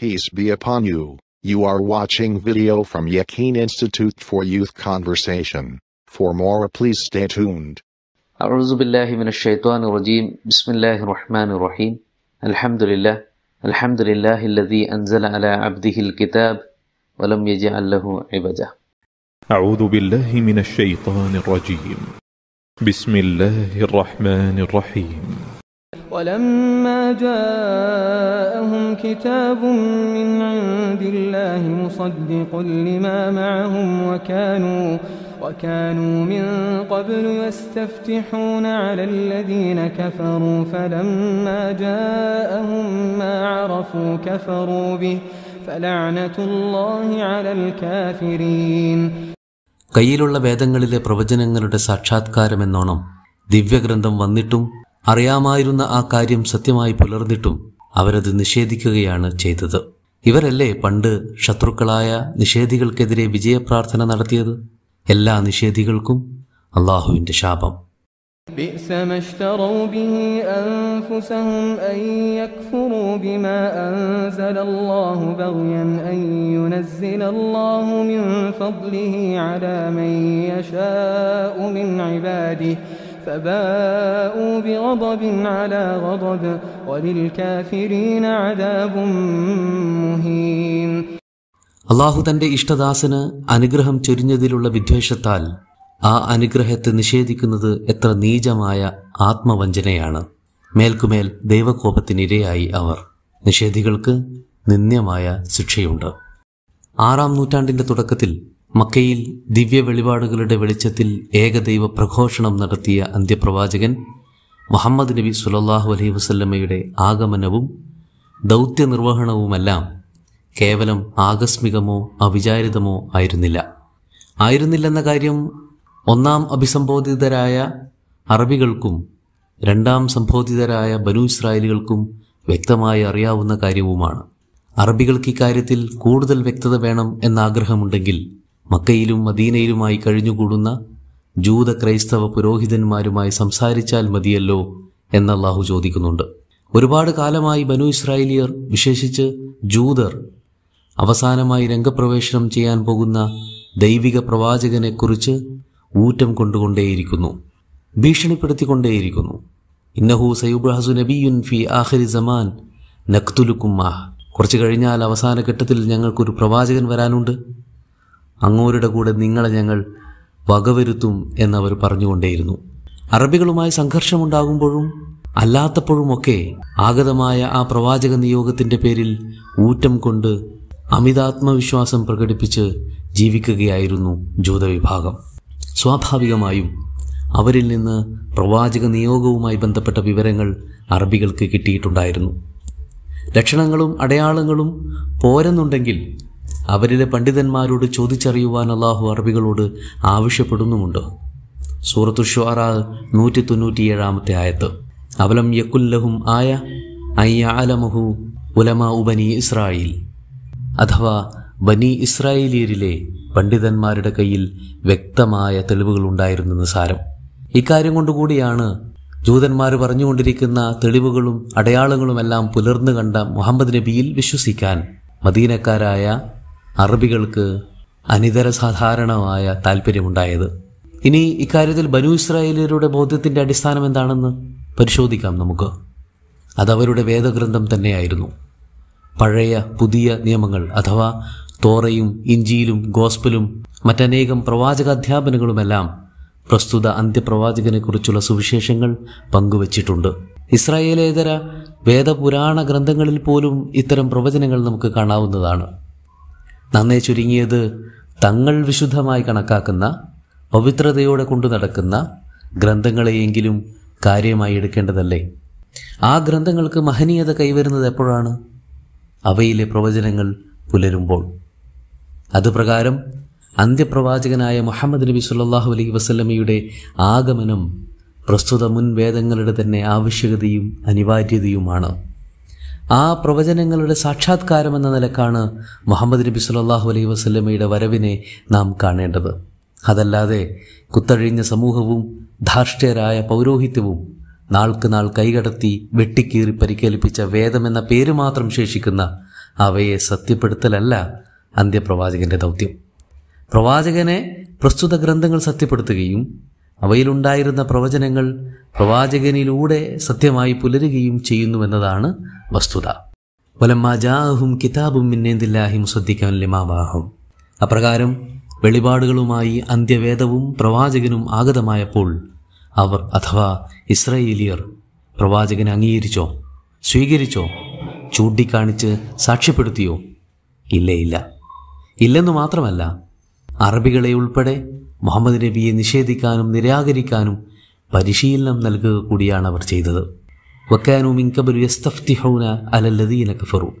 Peace be upon you. You are watching video from Yakin Institute for Youth Conversation. For more, please stay tuned. أعوذ بالله من الشيطان الرجيم بسم الله الرحمن الرحيم الحمد لله الحمد لله الذي أنزل على عبده الكتاب ولم يجعل له عوجا أعوذ بالله من الشيطان الرجيم بسم الله الرحمن الرحيم ولما جاءهم كتاب من عند الله مصدق لما معهم وكانوا وكانوا من قبل يستفتحون على الذين كفروا فلما جاءهم ما عرفوا كفروا به فلعنة الله على الكافرين കയ്യിലുള്ള വേദങ്ങളിലെ പ്രവചനങ്ങളുടെ സാക്ഷാത്കാരമെന്നോണം ദിവ്യഗ്രന്ഥം വന്നിട്ടും അറിയാമായിരുന്ന ആ കാര്യം സത്യമായി പുലർന്നിട്ടും അവരത് നിഷേധിക്കുകയാണ് ചെയ്തത് ഇവരല്ലേ പണ്ട് ശത്രുക്കളായ നിഷേധികൾക്കെതിരെ വിജയപ്രാർത്ഥന നടത്തിയത് എല്ലാ നിഷേധികൾക്കും അള്ളാഹുവിന്റെ ശാപം بئس ما اشتروا به أنفسهم أن يكفروا بما أنزل الله بغيا أن ينزل الله من فضله على من يشاء من عباده فباءوا بغضب على غضب وللكافرين عذاب مهين അള്ളാഹു തന്റെ ഇഷ്ടദാസന് അനുഗ്രഹം ചൊരിഞ്ഞതിലുള്ള വിദ്വേഷത്താൽ ആ അനുഗ്രഹത്തെ നിഷേധിക്കുന്നത് എത്ര നീചമായ ആത്മവഞ്ചനയാണ് മേൽക്കുമേൽ ദൈവകോപത്തിനിരയായി അവർ നിഷേധികൾക്ക് നിന്ദ്യമായ ശിക്ഷയുണ്ട് ആറാം നൂറ്റാണ്ടിന്റെ തുടക്കത്തിൽ മക്കയിൽ ദിവ്യ വെളിപാടുകളുടെ വെളിച്ചത്തിൽ ഏകദൈവ പ്രഘോഷണം നടത്തിയ അന്ത്യപ്രവാചകൻ മുഹമ്മദ് നബി സുലല്ലാഹു അലൈഹി വസല്ലമ്മയുടെ ആഗമനവും ദൗത്യ ദൗത്യനിർവഹണവുമെല്ലാം കേവലം ആകസ്മികമോ അവിചാരിതമോ ആയിരുന്നില്ല. ആയിരുന്നില്ലെന്ന കാര്യം ഒന്നാം അഭിസംബോധിതരായ അറബികൾക്കും രണ്ടാം സംബോധിതരായ ബനു ഇസ്രായേലുകൾക്കും വ്യക്തമായി അറിയാവുന്ന കാര്യവുമാണ്. അറബികൾക്ക് ഇക്കാര്യത്തിൽ കൂടുതൽ വ്യക്തത വേണം എന്ന ആഗ്രഹമുണ്ടെങ്കിൽ മക്കയിലും മദീനയിലുമായി കഴിഞ്ഞുകൂടുന്ന ജൂത ക്രൈസ്തവ പുരോഹിതന്മാരുമായി സംസാരിച്ചാൽ മതിയല്ലോ എന്ന് അള്ളാഹു ചോദിക്കുന്നുണ്ട്. ഒരുപാട് കാലമായി ബനു ഇസ്രായേലിയർ വിശേഷിച്ച് ജൂതർ അവസാനമായി രംഗപ്രവേശനം ചെയ്യാൻ പോകുന്ന ദൈവിക പ്രവാചകനെക്കുറിച്ച് ഊറ്റം കൊണ്ടുകൊണ്ടേയിരിക്കുന്നു ഭീഷണിപ്പെടുത്തിക്കൊണ്ടേയിരിക്കുന്നു. ഇന്നഹു സയുബ്രഹസു നബിയുൻ ഫി ആഖിരി സമാൻ നഖ്തുലുക്കുമാഹ് കുറച്ചു കഴിഞ്ഞാൽ അവസാന ഘട്ടത്തിൽ ഞങ്ങൾക്കൊരു പ്രവാചകൻ വരാനുണ്ട്. അങ്ങോരുടെ കൂടെ നിങ്ങളെ ഞങ്ങൾ വകവരുത്തും എന്നവർ പറഞ്ഞുകൊണ്ടേയിരുന്നു. അറബികളുമായി സംഘർഷമുണ്ടാകുമ്പോഴും അല്ലാത്തപ്പോഴുമൊക്കെ ആഗതമായ ആ പ്രവാചക നിയോഗത്തിന്റെ പേരിൽ ഊറ്റം കൊണ്ട് അമിതാത്മവിശ്വാസം പ്രകടിപ്പിച്ച് ജീവിക്കുകയായിരുന്നു ജൂതവിഭാഗം. സ്വാഭാവികമായും അവരിൽ നിന്ന് പ്രവാചക നിയോഗവുമായി ബന്ധപ്പെട്ട വിവരങ്ങൾ അറബികൾക്ക് കിട്ടിയിട്ടുണ്ടായിരുന്നു. ലക്ഷണങ്ങളും അടയാളങ്ങളും പോരെന്നുണ്ടെങ്കിൽ അവരിലെ പണ്ഡിതന്മാരോട് ചോദിച്ചറിയുവാൻ അള്ളാഹു അറബികളോട് ആവശ്യപ്പെടുന്നുമുണ്ട്? സൂറത്തു ഷുറാ നൂറ്റി തൊണ്ണൂറ്റിയേഴാമത്തെ ആയത്ത്. അവലം യക്കുല്ലഹും ആയ അയ്യാലമഹു ഉലമാ ഉബനി ഇസ്രായേൽ അഥവാ ബനി ഇസ്രായേലിയരിലെ പണ്ഡിതന്മാരുടെ കയ്യിൽ വ്യക്തമായ തെളിവുകൾ ഉണ്ടായിരുന്നെന്ന് സാരം. ഇക്കാര്യം കൊണ്ടുകൂടിയാണ് ജൂതന്മാർ പറഞ്ഞുകൊണ്ടിരിക്കുന്ന തെളിവുകളും അടയാളങ്ങളുമെല്ലാം പുലർന്നു കണ്ട മുഹമ്മദ് നബിയിൽ വിശ്വസിക്കാൻ മദീനക്കാരായ അറബികൾക്ക് അനിതര സാധാരണമായ താല്പര്യമുണ്ടായത് ഇനി ഇക്കാര്യത്തിൽ ബനു ഇസ്രായേലിയരുടെ ബോധ്യത്തിന്റെ അടിസ്ഥാനം എന്താണെന്ന് പരിശോധിക്കാം നമുക്ക്. അതവരുടെ വേദഗ്രന്ഥം തന്നെയായിരുന്നു. പഴയ പുതിയ നിയമങ്ങൾ അഥവാ തോറയും ഇഞ്ചിയിലും ഗോസ്പലും മറ്റനേകം പ്രവാചക പ്രവാചകാധ്യാപനങ്ങളുമെല്ലാം പ്രസ്തുത അന്ത്യപ്രവാചകനെക്കുറിച്ചുള്ള സുവിശേഷങ്ങൾ പങ്കുവച്ചിട്ടുണ്ട്. ഇസ്രായേലേതര വേദപുരാണ ഗ്രന്ഥങ്ങളിൽ പോലും ഇത്തരം പ്രവചനങ്ങൾ നമുക്ക് കാണാവുന്നതാണ്. നന്നേ ചുരുങ്ങിയത് തങ്ങൾ വിശുദ്ധമായി കണക്കാക്കുന്ന പവിത്രതയോടെ കൊണ്ടു നടക്കുന്ന ഗ്രന്ഥങ്ങളെയെങ്കിലും കാര്യമായി എടുക്കേണ്ടതല്ലേ? ആ ഗ്രന്ഥങ്ങൾക്ക് മഹനീയത കൈവരുന്നത് എപ്പോഴാണ്? അവയിലെ പ്രവചനങ്ങൾ പുലരുമ്പോൾ. അതുപ്രകാരം അന്ത്യപ്രവാചകനായ മുഹമ്മദ് നബി സുല്ലാഹു അലൈഹി വസല്ലമയുടെ ആഗമനം പ്രസ്തുത മുൻവേദങ്ങളുടെ തന്നെ ആവശ്യകതയും അനിവാര്യതയുമാണ്. ആ പ്രവചനങ്ങളുടെ സാക്ഷാത്കാരം എന്ന നിലക്കാണ് മുഹമ്മദ് നബി സുല്ലാഹു അലൈഹി വസ്ലമയുടെ വരവിനെ നാം കാണേണ്ടത്. അതല്ലാതെ കുത്തഴിഞ്ഞ സമൂഹവും ധാർഷ്ട്യരായ പൗരോഹിത്യവും നാൾക്ക് നാൾ കൈകടത്തി വെട്ടിക്കീറി പരിക്കേൽപ്പിച്ച വേദമെന്ന പേര് മാത്രം ശേഷിക്കുന്ന അവയെ സത്യപ്പെടുത്തലല്ല അന്ത്യപ്രവാചകന്റെ ദൗത്യം. പ്രവാചകനെ പ്രസ്തുത ഗ്രന്ഥങ്ങൾ സത്യപ്പെടുത്തുകയും അവയിലുണ്ടായിരുന്ന പ്രവചനങ്ങൾ പ്രവാചകനിലൂടെ സത്യമായി പുലരുകയും ചെയ്യുന്നുവെന്നതാണ് വസ്തുത. വലമ്മാജാഹും കിതാബും മിന്നേന്തില്ലാഹി മുസദ്ദിക്കാൻ ലിമാവാഹും. അപ്രകാരം വെളിപാടുകളുമായി അന്ത്യവേദവും പ്രവാചകനും ആഗതമായപ്പോൾ അവർ അഥവാ ഇസ്രയേലിയർ പ്രവാചകനെ അംഗീകരിച്ചോ സ്വീകരിച്ചോ ചൂണ്ടിക്കാണിച്ച് സാക്ഷ്യപ്പെടുത്തിയോ? ഇല്ലേ ഇല്ല. ഇല്ലെന്നു മാത്രമല്ല അറബികളെ ഉൾപ്പെടെ മുഹമ്മദ് നബിയെ നിഷേധിക്കാനും നിരാകരിക്കാനും പരിശീലനം നൽകുക കൂടിയാണ് അവർ ചെയ്തത്. വക്കാനു മിങ്കബലു യസ്തഫ്തിഹൂന അലല്ലദീന കഫറു.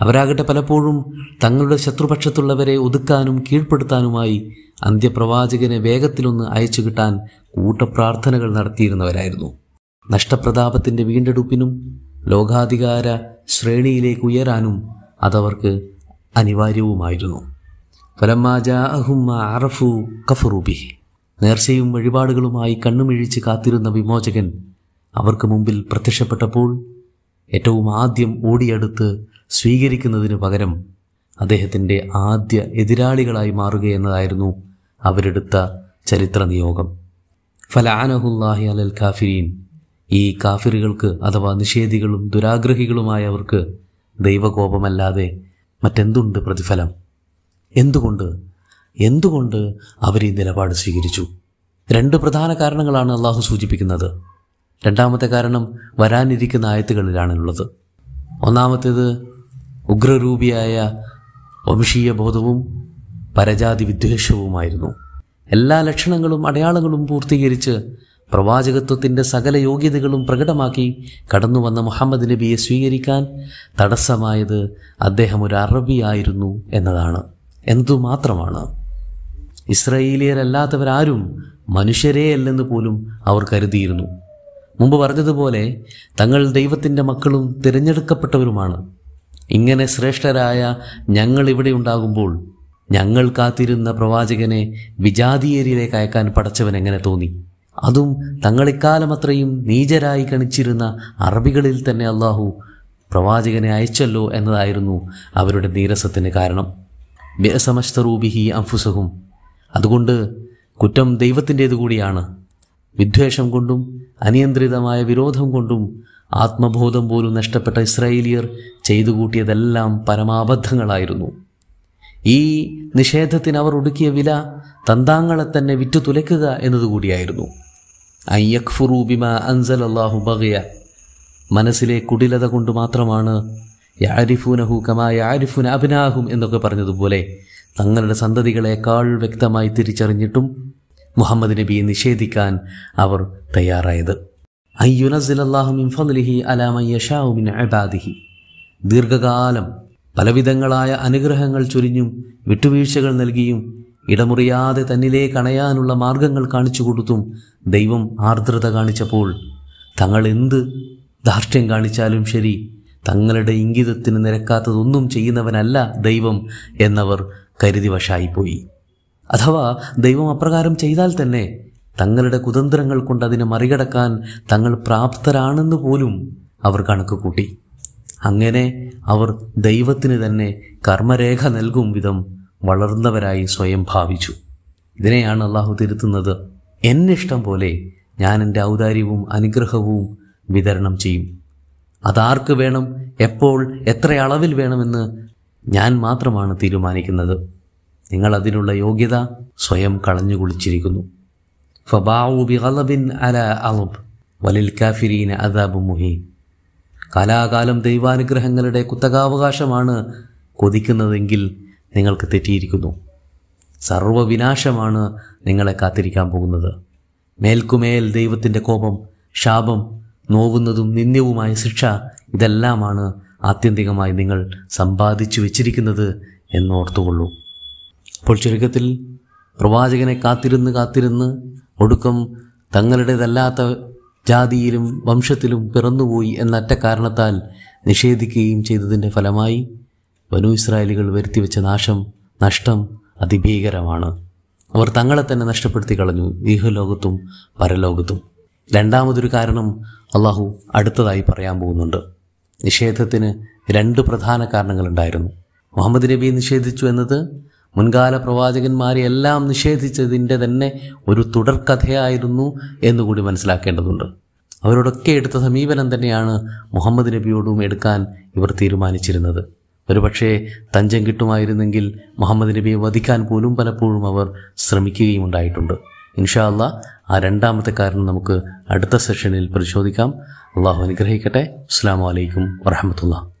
അവരാകട്ടെ പലപ്പോഴും തങ്ങളുടെ ശത്രുപക്ഷത്തുള്ളവരെ ഒതുക്കാനും കീഴ്പ്പെടുത്താനുമായി അന്ത്യപ്രവാചകനെ വേഗത്തിലൊന്ന് അയച്ചു കിട്ടാൻ കൂട്ടപ്രാർത്ഥനകൾ നടത്തിയിരുന്നവരായിരുന്നു. നഷ്ടപ്രതാപത്തിന്റെ വീണ്ടെടുപ്പിനും ലോകാധികാര ശ്രേണിയിലേക്ക് ഉയരാനും അതവർക്ക് അനിവാര്യവുമായിരുന്നു. അറഫു നേർച്ചയും വഴിപാടുകളുമായി കണ്ണുമിഴിച്ച് കാത്തിരുന്ന വിമോചകൻ അവർക്ക് മുമ്പിൽ പ്രത്യക്ഷപ്പെട്ടപ്പോൾ ഏറ്റവും ആദ്യം ഓടിയടുത്ത് സ്വീകരിക്കുന്നതിനു പകരം അദ്ദേഹത്തിന്റെ ആദ്യ എതിരാളികളായി മാറുകയെന്നതായിരുന്നു അവരെടുത്ത ചരിത്ര നിയോഗം ഫലാനഹുല്ലാഹി അലൽ കാഫിരീൻ. ഈ കാഫിറുകൾക്ക് അഥവാ നിഷേധികളും ദുരാഗ്രഹികളുമായവർക്ക് ദൈവകോപമല്ലാതെ മറ്റെന്തുണ്ട് പ്രതിഫലം? എന്തുകൊണ്ട്? എന്തുകൊണ്ട് അവർ ഈ നിലപാട് സ്വീകരിച്ചു? രണ്ട് പ്രധാന കാരണങ്ങളാണ് അള്ളാഹു സൂചിപ്പിക്കുന്നത്. രണ്ടാമത്തെ കാരണം വരാനിരിക്കുന്ന ആയത്തുകളിലാണുള്ളത്. ഒന്നാമത്തേത് ഉഗ്രരൂപിയായ വംശീയ ബോധവും പരജാതി വിദ്വേഷവുമായിരുന്നു. എല്ലാ ലക്ഷണങ്ങളും അടയാളങ്ങളും പൂർത്തീകരിച്ച് പ്രവാചകത്വത്തിന്റെ സകല യോഗ്യതകളും പ്രകടമാക്കി കടന്നു വന്ന മുഹമ്മദ് നബിയെ സ്വീകരിക്കാൻ തടസ്സമായത് അദ്ദേഹം ഒരു അറബിയായിരുന്നു എന്നതാണ്. എന്തുമാത്രമാണ്? ഇസ്രയേലിയരല്ലാത്തവരാരും മനുഷ്യരെയല്ലെന്ന് പോലും അവർ കരുതിയിരുന്നു. മുമ്പ് പറഞ്ഞതുപോലെ തങ്ങൾ ദൈവത്തിന്റെ മക്കളും തിരഞ്ഞെടുക്കപ്പെട്ടവരുമാണ്. ഇങ്ങനെ ശ്രേഷ്ഠരായ ഞങ്ങൾ ഇവിടെ ഉണ്ടാകുമ്പോൾ ഞങ്ങൾ കാത്തിരുന്ന പ്രവാചകനെ വിജാതീയരിലേക്ക് അയക്കാൻ പടച്ചവൻ എങ്ങനെ തോന്നി? അതും തങ്ങളിക്കാലം അത്രയും നീചരായി കണിച്ചിരുന്ന അറബികളിൽ തന്നെ അള്ളാഹു പ്രവാചകനെ അയച്ചല്ലോ എന്നതായിരുന്നു അവരുടെ നീരസത്തിന് കാരണം. ബിഅസമസ്തറൂബിഹി അംഫുസഹും അതുകൊണ്ട് കുറ്റം ദൈവത്തിന്റേതു കൂടിയാണ്. വിദ്വേഷം കൊണ്ടും അനിയന്ത്രിതമായ വിരോധം കൊണ്ടും ആത്മബോധം പോലും നഷ്ടപ്പെട്ട ഇസ്രായേലിയർ ചെയ്തു കൂട്ടിയതെല്ലാം പരമാബദ്ധങ്ങളായിരുന്നു. ഈ നിഷേധത്തിന് അവർ ഒടുക്കിയ വില തന്താങ്ങളെ തന്നെ വിറ്റു തുലയ്ക്കുക എന്നതുകൂടിയായിരുന്നു അയ്യഖ്ഫുറൂബിമ ബിമ അൻസൽ മനസ്സിലെ കുടിലത കൊണ്ട് മാത്രമാണ് യാരിഫൂനഹു കമാ അഭിനാഹും എന്നൊക്കെ പറഞ്ഞതുപോലെ തങ്ങളുടെ സന്തതികളെക്കാൾ വ്യക്തമായി തിരിച്ചറിഞ്ഞിട്ടും മുഹമ്മദ് നബിയെ നിഷേധിക്കാൻ അവർ തയ്യാറായത്. ദീർഘകാലം പലവിധങ്ങളായ അനുഗ്രഹങ്ങൾ ചൊരിഞ്ഞും വിട്ടുവീഴ്ചകൾ നൽകിയും ഇടമുറിയാതെ തന്നിലേക്ക് അണയാനുള്ള മാർഗങ്ങൾ കാണിച്ചു കൊടുത്തും ദൈവം ആർദ്രത കാണിച്ചപ്പോൾ തങ്ങൾ എന്ത് ധാർഷ്ട്യം കാണിച്ചാലും ശരി തങ്ങളുടെ ഇംഗിതത്തിന് നിരക്കാത്തതൊന്നും ചെയ്യുന്നവനല്ല ദൈവം എന്നവർ കരുതി വശായിപ്പോയി അഥവാ ദൈവം അപ്രകാരം ചെയ്താൽ തന്നെ തങ്ങളുടെ കുതന്ത്രങ്ങൾ കൊണ്ട് അതിനെ മറികടക്കാൻ തങ്ങൾ പ്രാപ്തരാണെന്ന് പോലും അവർ കണക്ക് കൂട്ടി. അങ്ങനെ അവർ ദൈവത്തിന് തന്നെ കർമ്മരേഖ നൽകും വിധം വളർന്നവരായി സ്വയം ഭാവിച്ചു. ഇതിനെയാണ് അള്ളാഹു തിരുത്തുന്നത്. എന്നിഷ്ടം പോലെ ഞാൻ എന്റെ ഔദാര്യവും അനുഗ്രഹവും വിതരണം ചെയ്യും. അതാർക്ക് വേണം? എപ്പോൾ? എത്ര അളവിൽ വേണമെന്ന് ഞാൻ മാത്രമാണ് തീരുമാനിക്കുന്നത്. നിങ്ങൾ അതിനുള്ള യോഗ്യത സ്വയം കളഞ്ഞു കുളിച്ചിരിക്കുന്നു. വലിൽ കാഫിരീന കാലാകാലം ദൈവാനുഗ്രഹങ്ങളുടെ കുത്തകാവകാശമാണ് കൊതിക്കുന്നതെങ്കിൽ നിങ്ങൾക്ക് തെറ്റിയിരിക്കുന്നു. സർവവിനാശമാണ് നിങ്ങളെ കാത്തിരിക്കാൻ പോകുന്നത്. മേൽക്കുമേൽ ദൈവത്തിന്റെ കോപം ശാപം നോവുന്നതും നിന്ദ്യവുമായ ശിക്ഷ ഇതെല്ലാമാണ് ആത്യന്തികമായി നിങ്ങൾ സമ്പാദിച്ചു വെച്ചിരിക്കുന്നത് എന്നോർത്തുകൊള്ളൂ. അപ്പോൾ ചുരുക്കത്തിൽ പ്രവാചകനെ കാത്തിരുന്ന് കാത്തിരുന്ന് ഒടുക്കം തങ്ങളുടേതല്ലാത്ത ജാതിയിലും വംശത്തിലും പിറന്നുപോയി എന്നറ്റ കാരണത്താൽ നിഷേധിക്കുകയും ചെയ്തതിന്റെ ഫലമായി വനു ഇസ്രായേലികൾ വരുത്തിവെച്ച നാശം നഷ്ടം അതിഭീകരമാണ്. അവർ തങ്ങളെ തന്നെ നഷ്ടപ്പെടുത്തി കളഞ്ഞു ഈഹലോകത്തും പരലോകത്തും. രണ്ടാമതൊരു കാരണം അള്ളാഹു അടുത്തതായി പറയാൻ പോകുന്നുണ്ട്. നിഷേധത്തിന് രണ്ട് പ്രധാന കാരണങ്ങളുണ്ടായിരുന്നു. മുഹമ്മദ് നബി നിഷേധിച്ചു എന്നത് മുൻകാല പ്രവാചകന്മാരെ എല്ലാം നിഷേധിച്ചതിന്റെ തന്നെ ഒരു തുടർക്കഥയായിരുന്നു എന്നുകൂടി മനസ്സിലാക്കേണ്ടതുണ്ട്. അവരോടൊക്കെ എടുത്ത സമീപനം തന്നെയാണ് മുഹമ്മദ് നബിയോടും എടുക്കാൻ ഇവർ തീരുമാനിച്ചിരുന്നത്. ഒരുപക്ഷെ തഞ്ചം കിട്ടുമായിരുന്നെങ്കിൽ മുഹമ്മദ് നബിയെ വധിക്കാൻ പോലും പലപ്പോഴും അവർ ശ്രമിക്കുകയും ഉണ്ടായിട്ടുണ്ട് ഇൻഷാ അല്ലാ ആ രണ്ടാമത്തെ കാരണം നമുക്ക് അടുത്ത സെഷനിൽ പരിശോധിക്കാം. അള്ളാഹു അനുഗ്രഹിക്കട്ടെ. അസ്സാം വലൈക്കും വറഹമത്തുള്ള